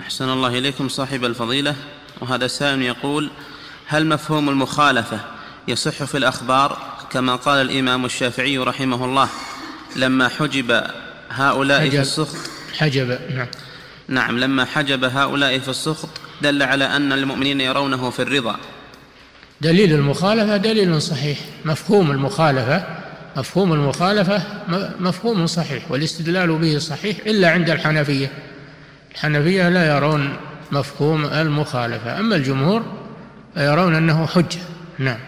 أحسن الله إليكم صاحب الفضيلة. وهذا سائل يقول هل مفهوم المخالفة يصح في الأخبار؟ كما قال الإمام الشافعي رحمه الله لما حجب هؤلاء حجب. في السخط حجب نعم. نعم لما حجب هؤلاء في السخط دل على أن المؤمنين يرونه في الرضا. دليل المخالفة دليل صحيح. مفهوم المخالفة مفهوم المخالفة مفهوم صحيح والاستدلال به صحيح إلا عند الحنفية. الحنفية لا يرون مفهوم المخالفة أما الجمهور يرون أنه حجة. نعم.